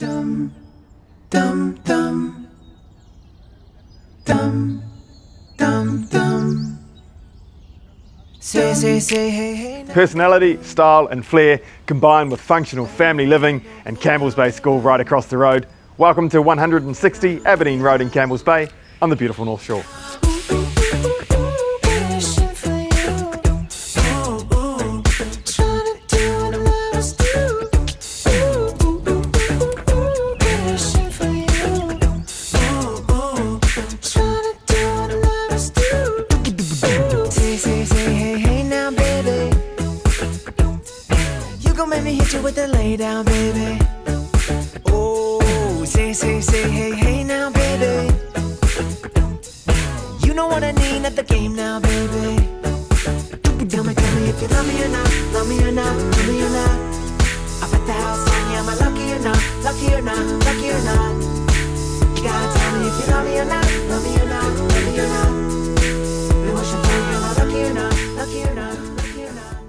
Dum, dum, dum. Dum, dum, dum. Say, say, say, hey, hey. Personality, style, and flair combined with functional family living and Campbell's Bay School right across the road. Welcome to 160 Aberdeen Road in Campbell's Bay on the beautiful North Shore. gon' make me hit you with the lay down, baby. Oh, say, say, say, hey, hey now, baby. You know what I need at the game now, baby. Tell me, tell me if you love me or not, love me or not, love me or not. I bet the house on you, am I lucky or not, lucky or not, lucky or not? You gotta tell me if you love me or not, love me or not, love me or not. We wish I'm you, am I lucky or not, lucky or not, lucky or not?